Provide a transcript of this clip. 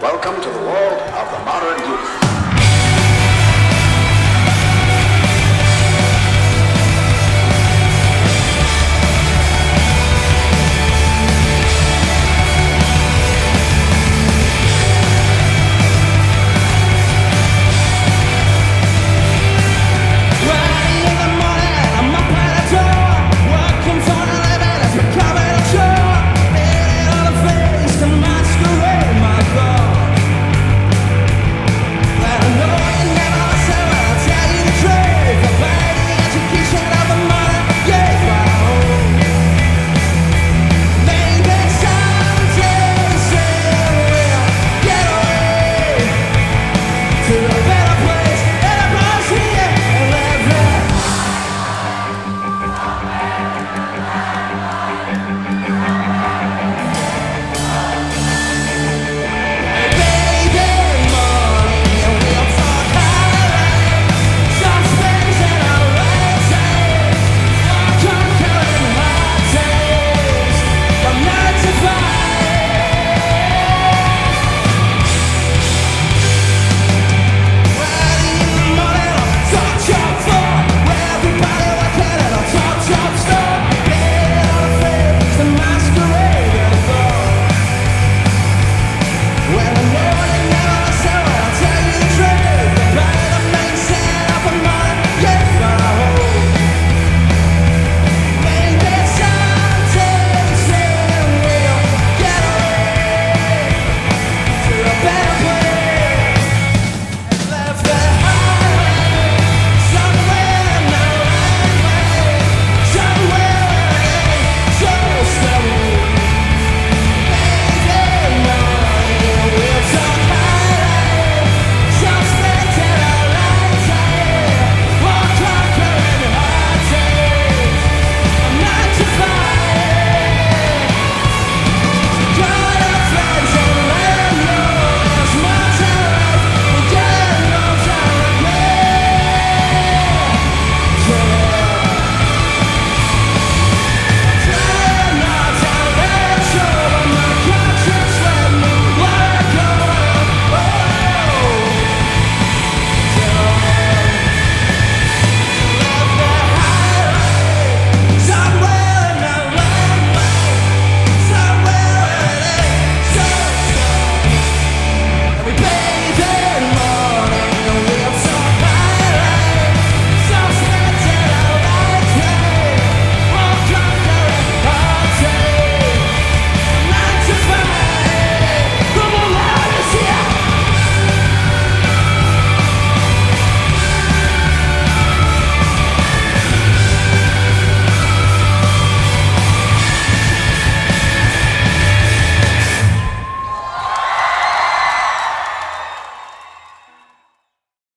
Welcome to the world of the modern youth.